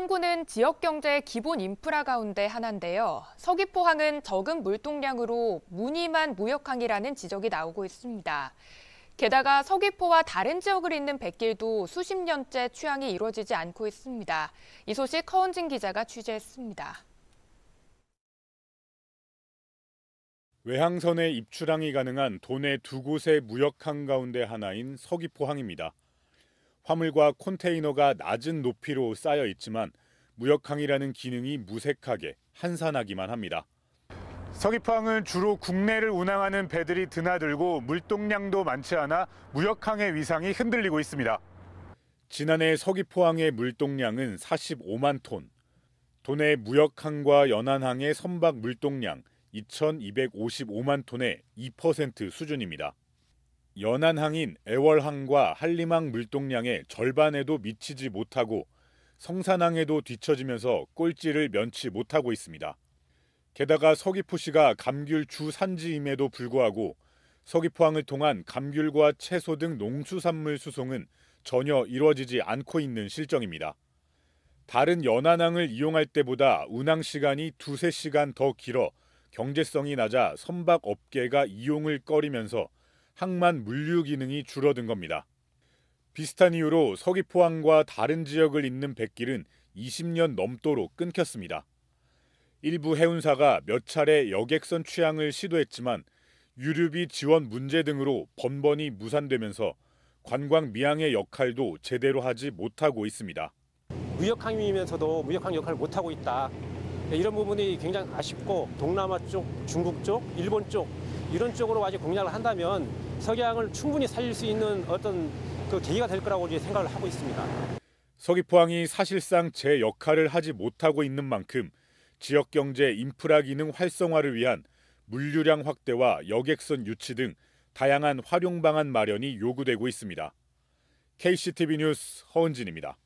항구는 지역 경제의 기본 인프라 가운데 하나인데요. 서귀포항은 적은 물동량으로 무늬만 무역항이라는 지적이 나오고 있습니다. 게다가 서귀포와 다른 지역을 잇는 백길도 수십 년째 취항이 이루어지지 않고 있습니다. 이 소식 허은진 기자가 취재했습니다. 외항선에 입출항이 가능한 도내 두 곳의 무역항 가운데 하나인 서귀포항입니다. 화물과 컨테이너가 낮은 높이로 쌓여 있지만 무역항이라는 기능이 무색하게 한산하기만 합니다. 서귀포항은 주로 국내를 운항하는 배들이 드나들고 물동량도 많지 않아 무역항의 위상이 흔들리고 있습니다. 지난해 서귀포항의 물동량은 45만 톤. 도내 무역항과 연안항의 선박 물동량 2,255만 톤의 2% 수준입니다. 연안항인 애월항과 한림항 물동량의 절반에도 미치지 못하고 성산항에도 뒤처지면서 꼴찌를 면치 못하고 있습니다. 게다가 서귀포시가 감귤 주 산지임에도 불구하고 서귀포항을 통한 감귤과 채소 등 농수산물 수송은 전혀 이루어지지 않고 있는 실정입니다. 다른 연안항을 이용할 때보다 운항 시간이 두세 시간 더 길어 경제성이 낮아 선박 업계가 이용을 꺼리면서 항만 물류 기능이 줄어든 겁니다. 비슷한 이유로 서귀포항과 다른 지역을 잇는 백길은 20년 넘도록 끊겼습니다. 일부 해운사가 몇 차례 여객선 취항을 시도했지만 유류비 지원 문제 등으로 번번이 무산되면서 관광 미항의 역할도 제대로 하지 못하고 있습니다. 무역항이면서도 무역항 역할을 못하고 있다. 이런 부분이 굉장히 아쉽고 동남아 쪽, 중국 쪽, 일본 쪽 이런 쪽으로 아직 공략을 한다면 석양을 충분히 살릴 수 있는 어떤 그 계기가 될 거라고 이제 생각을 하고 있습니다. 서귀포항이 사실상 제 역할을 하지 못하고 있는 만큼 지역 경제 인프라 기능 활성화를 위한 물류량 확대와 여객선 유치 등 다양한 활용 방안 마련이 요구되고 있습니다. KCTV 뉴스 허은진입니다.